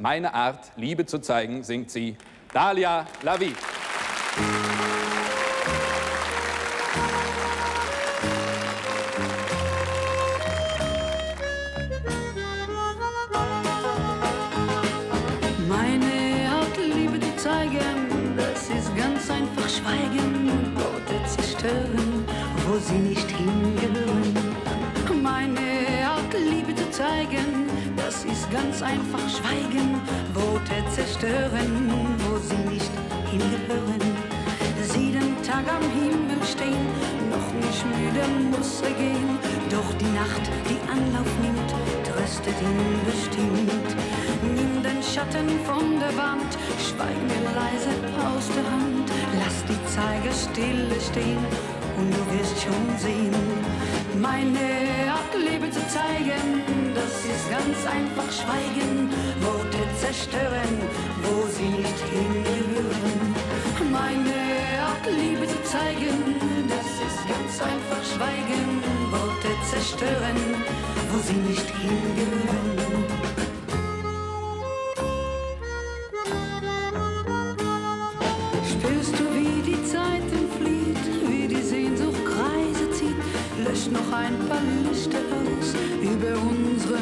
Meine Art, Liebe zu zeigen, singt sie Dalia Lavi. Meine Art, Liebe zu zeigen, das ist ganz einfach Schweigen, Worte zerstören, wo sie nicht hingehören. Meine Art, Liebe zu zeigen, das ist ganz einfach Schweigen, Worte zerstören, wo sie nicht hingehören. Sie den Tag am Himmel stehen, noch nicht müde muss er gehen, doch die Nacht, die Anlauf nimmt, tröstet ihn bestimmt. Nimm den Schatten von der Wand, schweig mir leise aus der Hand, lass die Zeiger stille stehen und du wirst schon sehen. Meine Art, Liebe zu zeigen, ganz einfach Schweigen, Worte zerstören, wo sie nicht hingehören. Meine Art, Liebe zu zeigen, das ist ganz einfach Schweigen, Worte zerstören, wo sie nicht hingehören. Spürst du, wie die Zeit entflieht, wie die Sehnsucht Kreise zieht? Lösch noch ein paar Lichter aus über unserem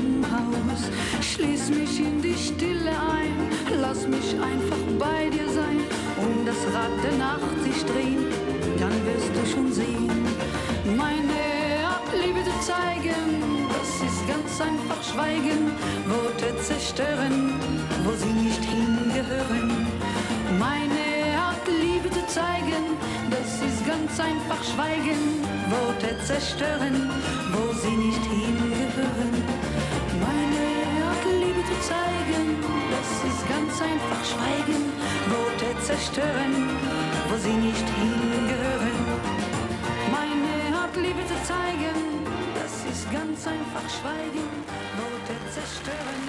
Haus. Schließ mich in die Stille ein, lass mich einfach bei dir sein. Und das Rad der Nacht sich drehen, dann wirst du schon sehen. Meine Liebe zu zeigen, das ist ganz einfach Schweigen. Worte zerstören, wo sie nicht hingehören. Meine Art, Liebe zu zeigen, das ist ganz einfach Schweigen. Worte zerstören, wo sie nicht hingehören. Zerstören, wo sie nicht hingehören. Meine Art, Liebe zu zeigen, das ist ganz einfach Schweigen. Worte zerstören,